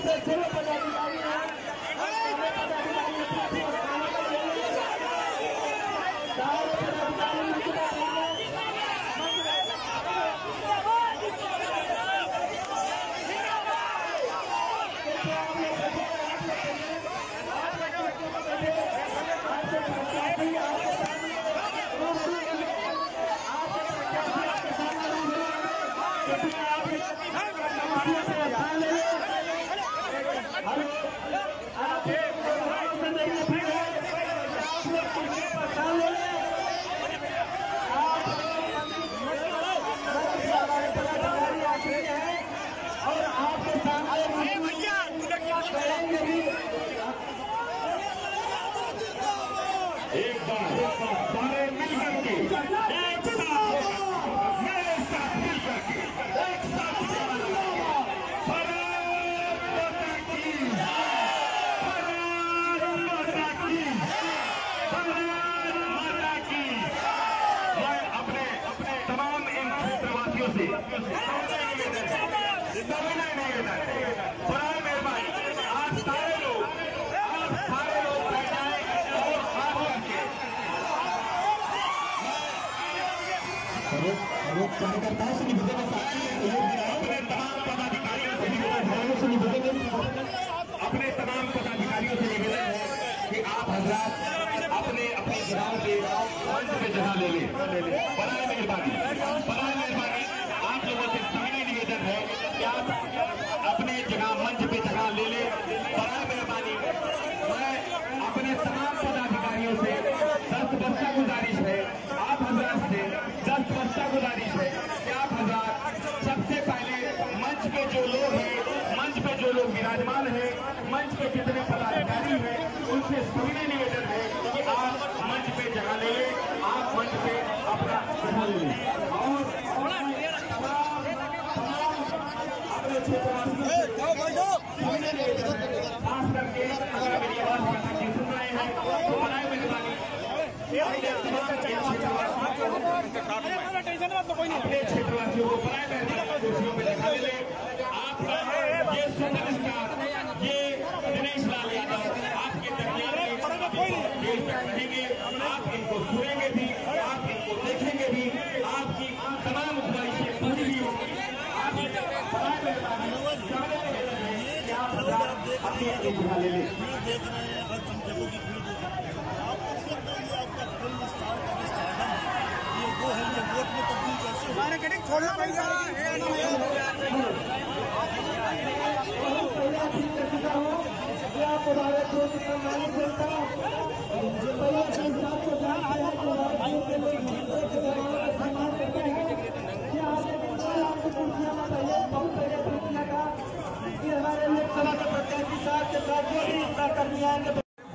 मंच पे सर्व पदाधिकारी हैं सारे पदाधिकारी अपने अपने स्थानों पर ले लीजिए। सारे पदाधिकारी मंच पे आइए। और आपके सामने करेंगे भी एक बार सारे मिलकर के एक साथ मेरे साथ मिलकर के एक साथ भारत माता की भारत माता की भारत माता की मैं अपने अपने तमाम इन क्षेत्रवासियों से सविनय निवेदन बड़ा मेहरबानी आज सारे लोग आज सारे लोग बैठ जाएँ और हाथ करके कार्यकर्ताओं से अपने तमाम पदाधिकारियों से निवेदन है कि आप हजरात अपने, अपनी जगह पे मंच पे जगह ले लें। बड़ा मेहरबानी। बड़ा मेहरबानी। आप लोगों से सविनय निवेदन है कि आप अपने जगह, मंच पे जगह ले लें। बड़ा मेहरबानी। मैं अपने तमाम पदाधिकारियों से दस वर्षा गुजारिश है Спокойнее, плечи.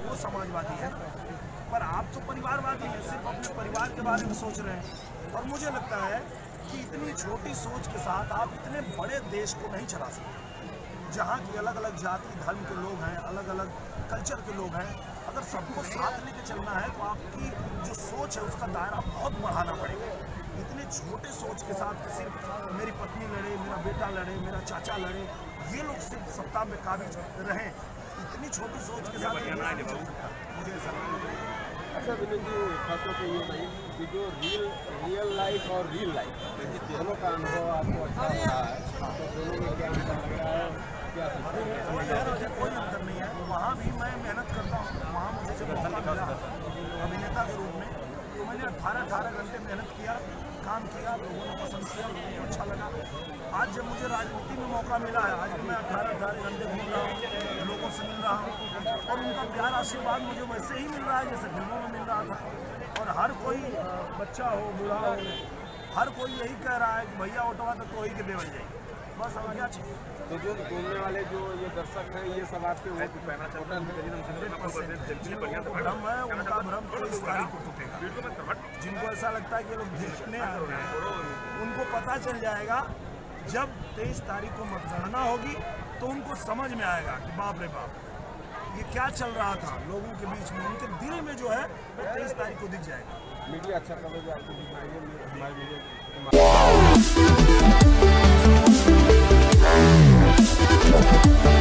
वो समाजवादी है। पर आप तो परिवारवादी हैं, सिर्फ़ अपने परिवार के बारे में सोच रहे हैं और मुझे लगता है कि इतनी छोटी सोच के साथ आप इतने बड़े देश को नहीं चला सकते। जहाँ की अलग अलग जाति, धर्म के लोग हैं अलग अलग कल्चर के लोग हैं, अगर सबको साथ लेके चलना है तो आपकी जो सोच है उसका दायरा बहुत बढ़ाना पड़ेगा। इतने छोटे सोच के साथ कि सिर्फ़ मेरी पत्नी लड़े, मेरा बेटा लड़े, मेरा चाचा लड़े, ये लोग सिर्फ़ सत्ता में काबिज रहें। इतनी छोटी सोच के साथ मुझे ऐसा अच्छा विनोद जी खास तौर पे ये बताइए कि जो रियल रियल लाइफ और रियल लाइफ दोनों का अनुभव आपको अच्छा रहा है? तो दोनों में क्या अंतर लग रहा है? क्या कोई अंतर नहीं है। वहाँ भी मैं मेहनत करता हूँ। वहाँ मुझे जब मौका मिला। अभिनेता के रूप में मैंने अठारह अठारह घंटे मेहनत किया, काम किया, लोगों ने पसंद किया, लोगों को अच्छा लगा। आज जब मुझे राजनीति में मौका मिला है, आज मैं अठारह अठारह घंटे घूम रहा हूँ, लोगों से मिल रहा हूँ, और उनका प्यार आशीर्वाद मुझे वैसे ही मिल रहा है जैसे फ़िल्मों में मिल रहा था। और हर कोई, बच्चा हो, बूढ़ा हो, हर कोई यही कह रहा है कि, भैया ओटवा तो कोई के देवल जाइए तो जो घूमने वाले जो ये दर्शक हैं ये सब आपके भ्रम है उनका भ्रम तेईस तारीख को टूटेगा। जिनको ऐसा लगता है कि लोग देखने आ रहे हैं उनको पता चल जाएगा जब तेईस तारीख को मतगणना होगी तो उनको समझ में आएगा कि बाप रे बाप ये क्या चल रहा था? लोगों के बीच में उनके दिल में जो है वो तेईस तारीख को दिख जाएगा। मीडिया अच्छा कवरेज आपको हमारे मीडिया Thank you.